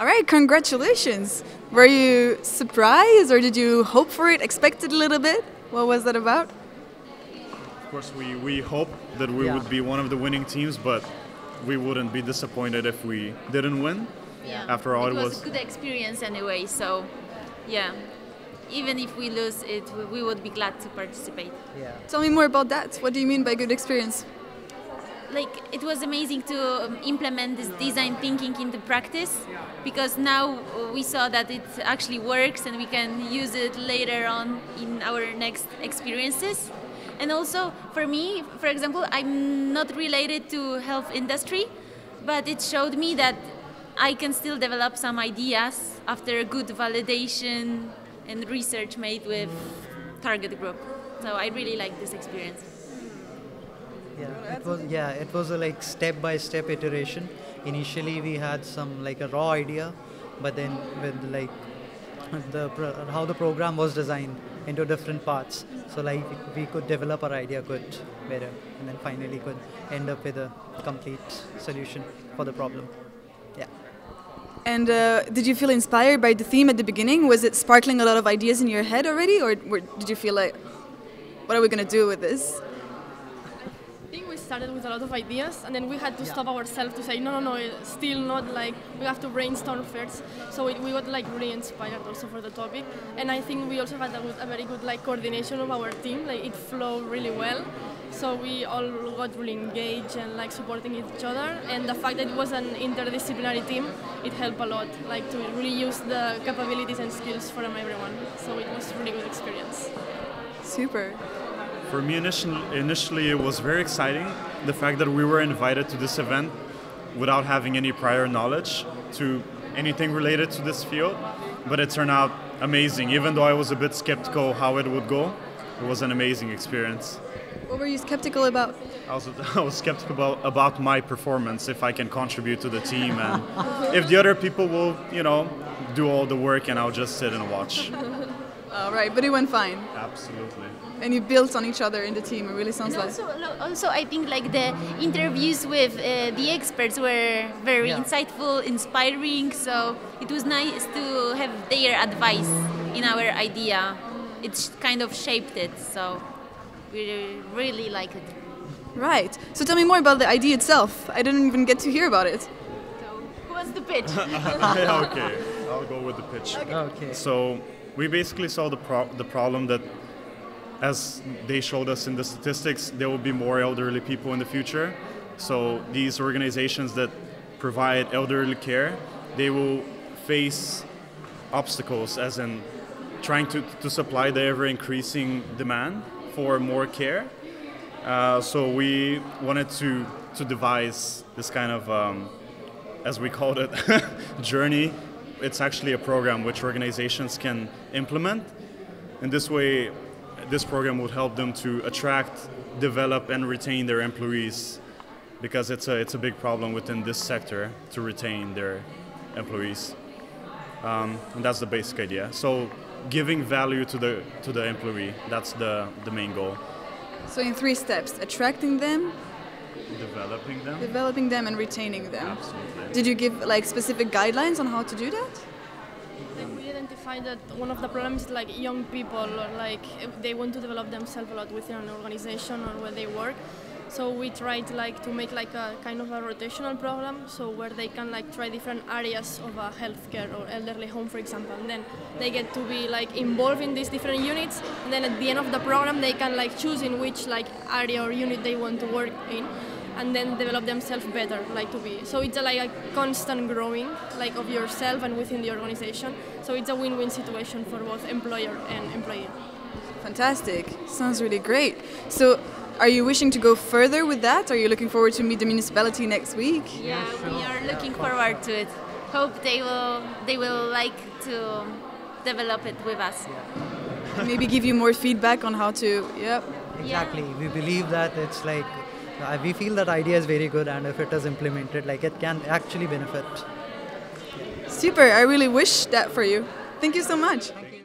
All right, congratulations. Were you surprised or did you hope for it, expect it a little bit? What was that about? Of course, we, we hope that we Yeah. would be one of the winning teams, but we wouldn't be disappointed if we didn't win. Yeah. After all, it it was, was- a good experience anyway. So, yeah, even if we lose it, we- we would be glad to participate. Yeah. Tell me more about that. What do you mean by good experience? Like it was amazing to um, implement this design thinking into practice because now we saw that it actually works and we can use it later on in our next experiences. And also for me, for example, I'm not related to health industry, but it showed me that I can still develop some ideas after a good validation and research made with target group. So I really like this experience. Yeah, it was yeah, it was a like step by step iteration. Initially, we had some like a raw idea, but then with like the how the program was designed into different parts, so like we could develop our idea good better, and then finally could end up with a complete solution for the problem. Yeah. And uh, did you feel inspired by the theme at the beginning? Was it sparkling a lot of ideas in your head already, or did you feel like, what are we going to do with this? I think we started with a lot of ideas, and then we had to stop ourselves to say, no, no, no, still not like we have to brainstorm first. So it, we got like really inspired also for the topic, and I think we also had a, good, a very good like coordination of our team. Like it flowed really well. So we all got really engaged and like supporting each other, and the fact that it was an interdisciplinary team, it helped a lot. Like to really use the capabilities and skills from everyone. So it was really good experience. Super. For me, initially, it was very exciting. The fact that we were invited to this event without having any prior knowledge to anything related to this field, but it turned out amazing. Even though I was a bit skeptical how it would go, it was an amazing experience. What were you skeptical about? I was, I was skeptical about, about my performance, if I can contribute to the team, and if the other people will, you know, do all the work and I'll just sit and watch. All right, but it went fine. Absolutely. And you built on each other in the team. It really sounds And like. also, lo- also, I think like the interviews with uh, the experts were very Yeah. insightful, inspiring. So it was nice to have their advice in our idea. It kind of shaped it. So we really like it. Right. So tell me more about the idea itself. I didn't even get to hear about it. So who was the pitch? okay, I'll go with the pitch. Okay. So we basically saw the pro- the problem that, as they showed us in the statistics, there will be more elderly people in the future. So these organizations that provide elderly care, they will face obstacles, as in trying to, to supply the ever increasing demand for more care. Uh, so we wanted to to devise this kind of um, as we called it, journey. It's actually a program which organizations can implement. In this way, this program would help them to attract, develop, and retain their employees, because it's a it's a big problem within this sector to retain their employees. Um, and that's the basic idea. So, giving value to the to the employee. That's the the main goal. So in three steps: attracting them, Developing them. developing them, and retaining them. Absolutely. Did you give like specific guidelines on how to do that? Like we identified that one of the problems is like young people or like they want to develop themselves a lot within an organization or where they work. So we tried like to make like a kind of a rotational program, so where they can like try different areas of a healthcare or elderly home, for example. And then they get to be like involved in these different units, and then at the end of the program they can like choose in which like area or unit they want to work in and then develop themselves better like to be so it's a, like a constant growing like of yourself and within the organization so it's a win-win situation for both employer and employee Fantastic. Sounds really great. So, are you wishing to go further with that? Are you looking forward to meet the municipality next week? yeah, we are looking forward to it. Hope they will they will like to develop it with us. Maybe give you more feedback on how to. Yep. Exactly. We believe that it's like uh, we feel that idea is very good, and if it is implemented, like it can actually benefit. Super. I really wish that for you. Thank you so much.